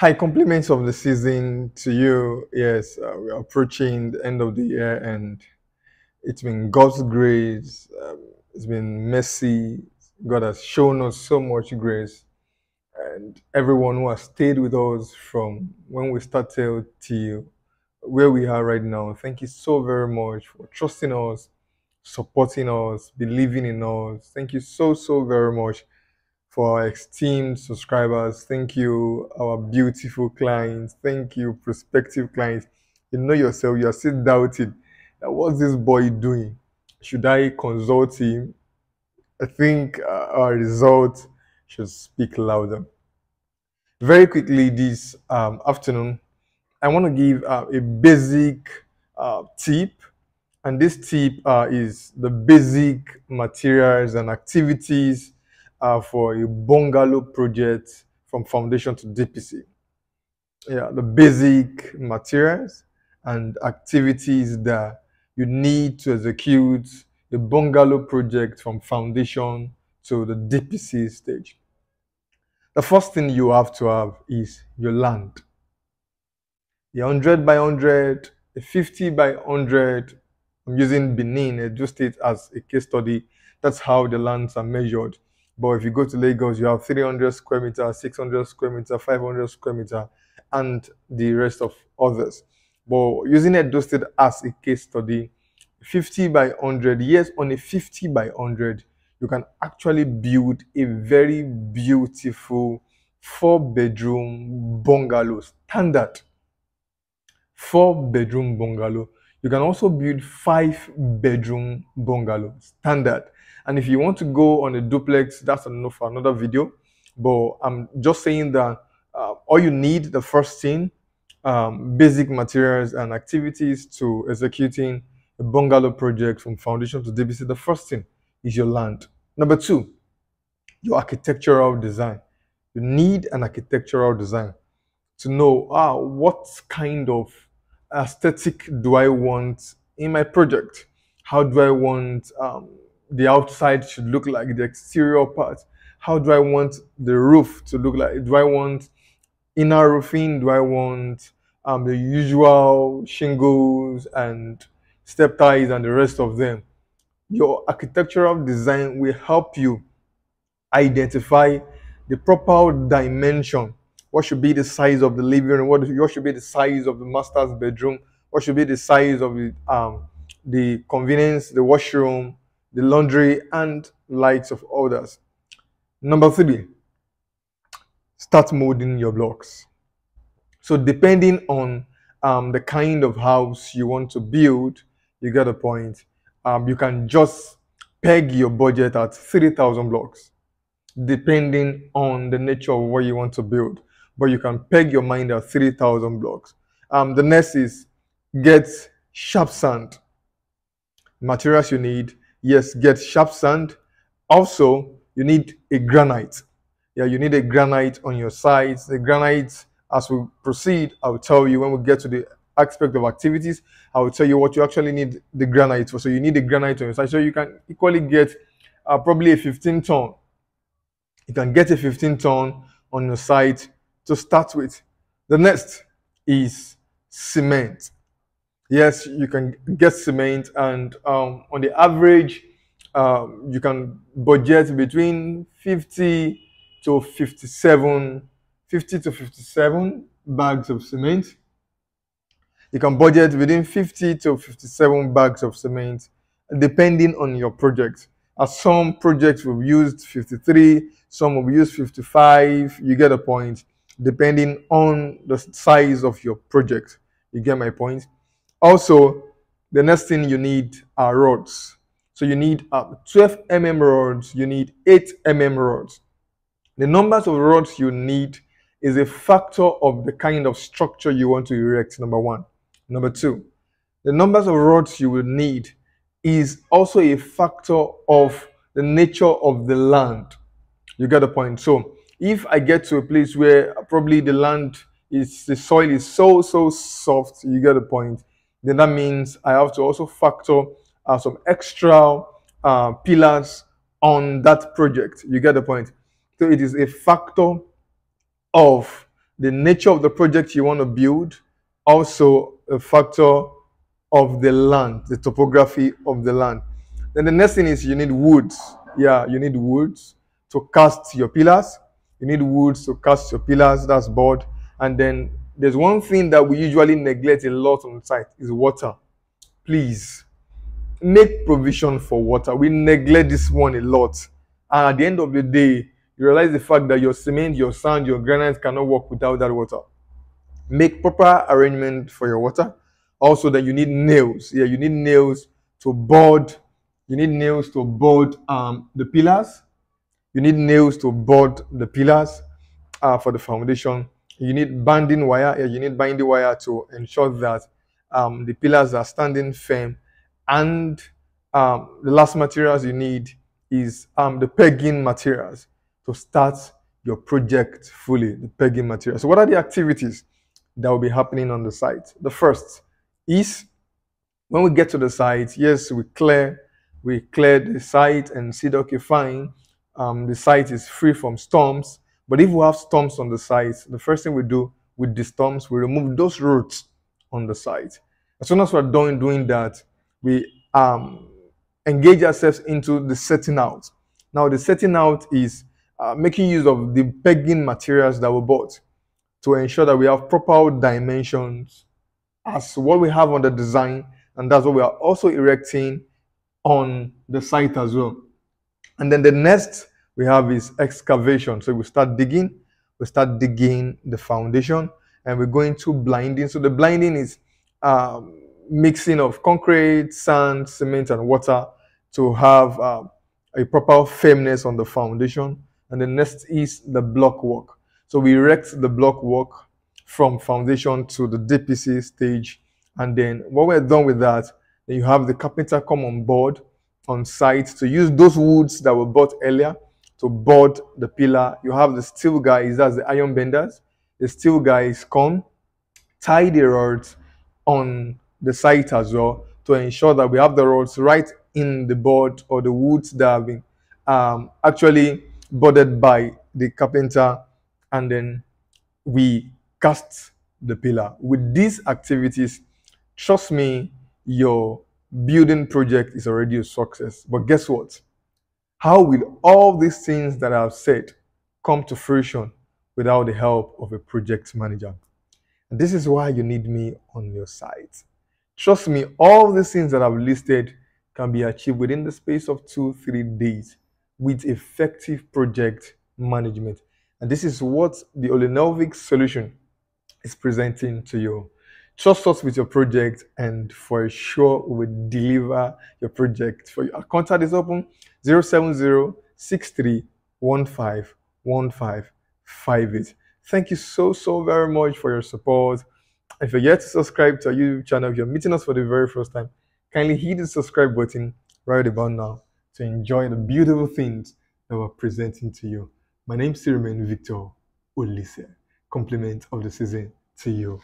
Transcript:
Hi, compliments of the season to you. Yes, uh, we are approaching the end of the year, and it's been God's grace. Um, it's been mercy. God has shown us so much grace, and everyone who has stayed with us from when we started till where we are right now. Thank you so very much for trusting us, supporting us, believing in us. Thank you so so very much for our esteemed subscribers. Thank you, our beautiful clients. Thank you, prospective clients. You know yourself, you are still doubting what's this boy doing? Should I consult him? I think uh, our result should speak louder. Very quickly, this um, afternoon, I want to give uh, a basic uh, tip, and this tip uh, is the basic materials and activities uh, for a bungalow project from foundation to DPC. Yeah, the basic materials and activities that you need to execute the bungalow project from foundation to the DPC stage. The first thing you have to have is your land. The 100 by 100, a 50 by 100. I'm using Benin, Edo State, as a case study. That's how the lands are measured. But if you go to Lagos, you have 300 square meter, 600 square meter, 500 square meter, and the rest of others. But using Edo State as a case study, 50 by 100, yes, on a 50 by 100, you can actually build a very beautiful four bedroom bungalow standard. Four bedroom bungalow. You can also build five bedroom bungalow standard. And if you want to go on a duplex, that's enough for another video. But I'm just saying that uh, all you need, the first thing, um, basic materials and activities to executing a bungalow project from foundation to DPC, The first thing is your land. Number two, your architectural design. You need an architectural design to know ah, what kind of aesthetic do I want in my project? How do I want um, the outside should look like, the exterior part. How do I want the roof to look like? Do I want inner roofing? Do I want um, the usual shingles and step ties and the rest of them? Your architectural design will help you identify the proper dimension. What should be the size of the living room? What, what should be the size of the master's bedroom? What should be the size of the um, the convenience, the washroom, the laundry, and lights of others. Number three, start molding your blocks. So depending on um, the kind of house you want to build, you get a point. Um, you can just peg your budget at 3,000 blocks, depending on the nature of what you want to build. But you can peg your mind at 3,000 blocks. Um, the next is get sharp sand. Materials you need yes, get sharp sand. Also, you need a granite. Yeah, you need a granite on your sides. The granite, as we proceed, I will tell you when we get to the aspect of activities, I will tell you what you actually need the granite for. So you need a granite on your side. So you can equally get uh, probably a 15 ton. You can get a 15 ton on your site to start with. The next is cement yes, you can get cement, and um, on the average, um, you can budget between 50 to 57, 50 to 57 bags of cement. You can budget within 50 to 57 bags of cement, depending on your project. As some projects will use 53, some will use 55. You get a point, depending on the size of your project. You get my point. Also, the next thing you need are rods. So you need uh, 12 mm rods, you need 8 mm rods. The numbers of rods you need is a factor of the kind of structure you want to erect, number one. Number two, the numbers of rods you will need is also a factor of the nature of the land. You get the point. So if I get to a place where probably the land is, the soil is so, so soft, you get the point then that means I have to also factor uh, some extra uh, pillars on that project. You get the point. So it is a factor of the nature of the project you want to build, also a factor of the land, the topography of the land. Then the next thing is you need woods. Yeah, you need woods to cast your pillars. You need woods to cast your pillars, that's board. And then there's one thing that we usually neglect a lot on site is water. Please make provision for water. We neglect this one a lot. And at the end of the day, you realize the fact that your cement, your sand, your granite cannot work without that water. Make proper arrangement for your water. Also, that you need nails. Yeah, you need nails to board. You need nails to board um, the pillars. You need nails to board the pillars uh, for the foundation. You need binding wire. You need binding wire to ensure that um, the pillars are standing firm. And um, the last materials you need is um, the pegging materials to start your project fully, the pegging materials. So what are the activities that will be happening on the site? The first is when we get to the site, yes, we clear, we clear the site and see, okay, fine, um, the site is free from storms. But if we have storms on the site, the first thing we do with the storms, we remove those roots on the site. As soon as we're done doing that, we um, engage ourselves into the setting out. Now, the setting out is uh, making use of the pegging materials that we bought to ensure that we have proper dimensions as what we have on the design, and that's what we are also erecting on the site as well. And then the next we have is excavation. So we start digging, we start digging the foundation, and we're going to blinding. So the blinding is um, mixing of concrete, sand, cement, and water to have uh, a proper firmness on the foundation. And the next is the block work. So we erect the block work from foundation to the DPC stage. And then when we're done with that, then you have the carpenter come on board on site to use those woods that were bought earlier to board the pillar. You have the steel guys, that's the iron benders. The steel guys come, tie the rods on the site as well to ensure that we have the rods right in the board or the woods that have been um, actually boarded by the carpenter and then we cast the pillar. With these activities, trust me, your building project is already a success. But guess what? How will all these things that I've said come to fruition without the help of a project manager? And this is why you need me on your side. Trust me, all these things that I've listed can be achieved within the space of two, three days with effective project management. And this is what the Olenovix solution is presenting to you. Trust us with your project, and for sure, we will deliver your project for you. Our contact is open 070 Thank you so, so very much for your support. If you're yet to subscribe to our YouTube channel, if you're meeting us for the very first time, kindly hit the subscribe button right about now to enjoy the beautiful things that we're presenting to you. My name is Siriman Victor Oliseh. Compliment of the season to you.